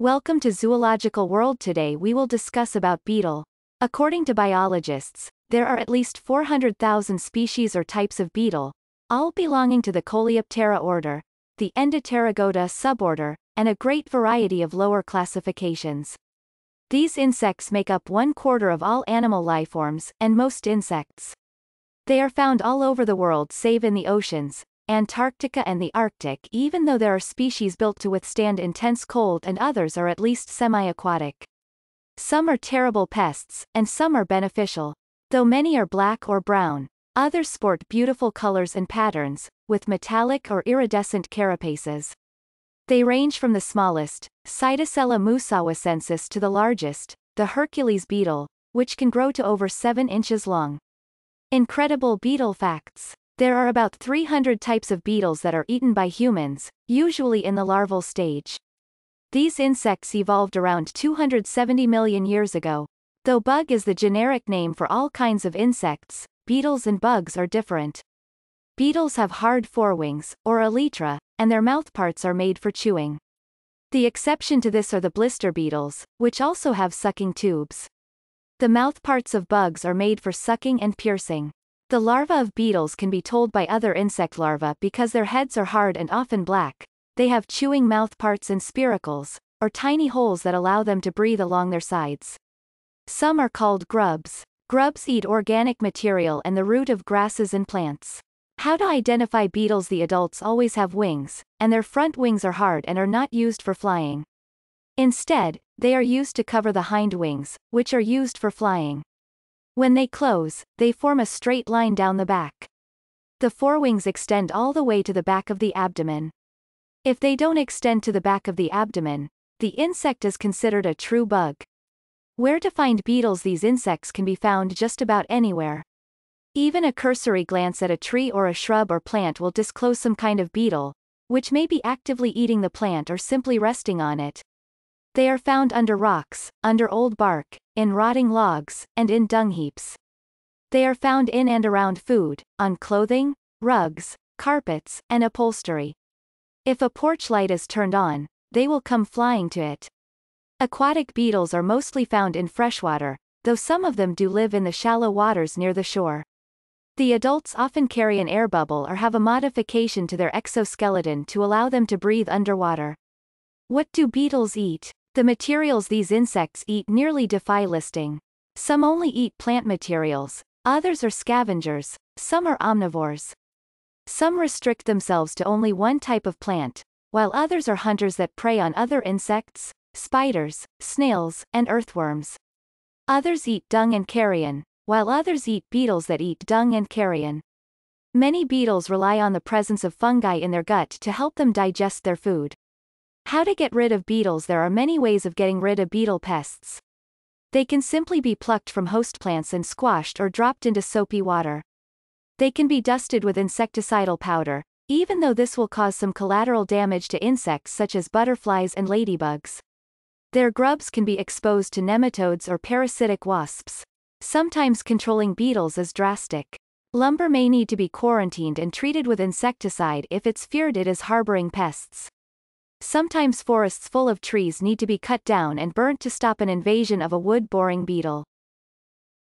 Welcome to Zoological World today we will discuss about beetle. According to biologists, there are at least 400,000 species or types of beetle, all belonging to the Coleoptera order, the Endopterygota suborder, and a great variety of lower classifications. These insects make up one quarter of all animal lifeforms, and most insects. They are found all over the world save in the oceans, Antarctica and the Arctic even though there are species built to withstand intense cold and others are at least semi-aquatic. Some are terrible pests, and some are beneficial. Though many are black or brown, others sport beautiful colors and patterns, with metallic or iridescent carapaces. They range from the smallest, Scydosella musawasensis to the largest, the Hercules beetle, which can grow to over 7 inches long. Incredible beetle facts. There are about 300 types of beetles that are eaten by humans, usually in the larval stage. These insects evolved around 270 million years ago. Though bug is the generic name for all kinds of insects, beetles and bugs are different. Beetles have hard forewings, or elytra, and their mouthparts are made for chewing. The exception to this are the blister beetles, which also have sucking tubes. The mouthparts of bugs are made for sucking and piercing. The larvae of beetles can be told by other insect larvae because their heads are hard and often black, they have chewing mouthparts and spiracles, or tiny holes that allow them to breathe along their sides. Some are called grubs. Grubs eat organic material and the root of grasses and plants. How to identify beetles The adults always have wings, and their front wings are hard and are not used for flying. Instead, they are used to cover the hind wings, which are used for flying. When they close, they form a straight line down the back. The forewings extend all the way to the back of the abdomen. If they don't extend to the back of the abdomen, the insect is considered a true bug. Where to find beetles These insects can be found just about anywhere. Even a cursory glance at a tree or a shrub or plant will disclose some kind of beetle, which may be actively eating the plant or simply resting on it. They are found under rocks, under old bark, in rotting logs, and in dung heaps. They are found in and around food, on clothing, rugs, carpets, and upholstery. If a porch light is turned on, they will come flying to it. Aquatic beetles are mostly found in freshwater, though some of them do live in the shallow waters near the shore. The adults often carry an air bubble or have a modification to their exoskeleton to allow them to breathe underwater. What do beetles eat? The materials these insects eat nearly defy listing. Some only eat plant materials, others are scavengers, some are omnivores. Some restrict themselves to only one type of plant, while others are hunters that prey on other insects, spiders, snails, and earthworms. Others eat dung and carrion, while others eat beetles that eat dung and carrion. Many beetles rely on the presence of fungi in their gut to help them digest their food. How to get rid of beetles There are many ways of getting rid of beetle pests. They can simply be plucked from host plants and squashed or dropped into soapy water. They can be dusted with insecticidal powder, even though this will cause some collateral damage to insects such as butterflies and ladybugs. Their grubs can be exposed to nematodes or parasitic wasps. Sometimes controlling beetles is drastic. Lumber may need to be quarantined and treated with insecticide if it's feared it is harboring pests. Sometimes forests full of trees need to be cut down and burnt to stop an invasion of a wood-boring beetle.